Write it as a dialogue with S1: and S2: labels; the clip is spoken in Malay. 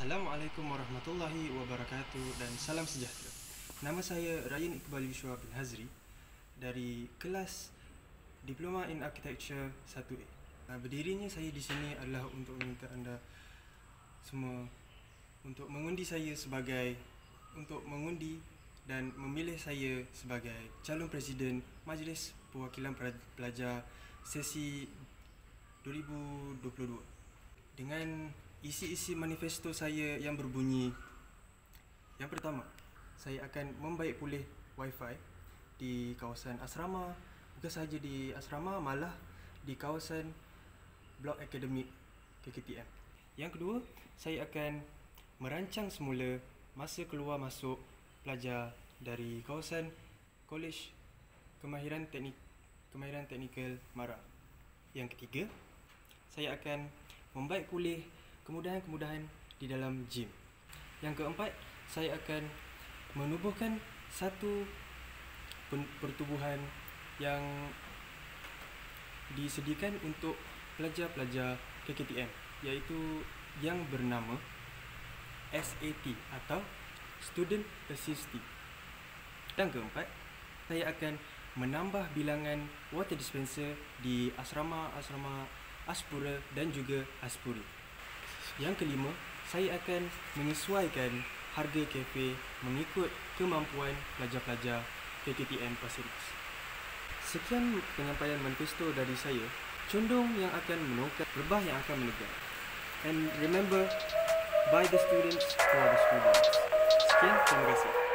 S1: Assalamualaikum warahmatullahi wabarakatuh dan salam sejahtera. Nama saya Ryan Iqbal Yushua bin Hazri dari kelas Diploma in Architecture 1A. Nah, berdirinya saya di sini adalah untuk meminta anda semua untuk mengundi saya sebagai untuk mengundi dan memilih saya sebagai calon presiden Majlis Perwakilan Pelajar sesi 2022 dengan isi-isi manifesto saya yang berbunyi. Yang pertama saya akan membaik pulih wifi di kawasan asrama. Bukan sahaja di asrama malah di kawasan blok akademik KKTM yang kedua saya akan merancang semula masa keluar masuk pelajar dari kawasan College Kemahiran Teknik Kemahiran Teknikal Mara yang ketiga saya akan membaik pulih kemudahan-kemudahan di dalam gym. Yang keempat, saya akan menubuhkan satu pertubuhan yang disediakan untuk pelajar-pelajar KKTM iaitu yang bernama SAT atau Student Assist Dan keempat, saya akan menambah bilangan water dispenser di asrama-asrama Aspura dan juga Aspuri. Yang kelima, saya akan menyesuaikan harga kafe mengikut kemampuan pelajar-pelajar KKTM Pasir Ris. Sekian penyampaian manifesto dari saya, condong yang akan menongkat rebah yang akan menegak. And remember, by the students for the students. Sekian, terima kasih.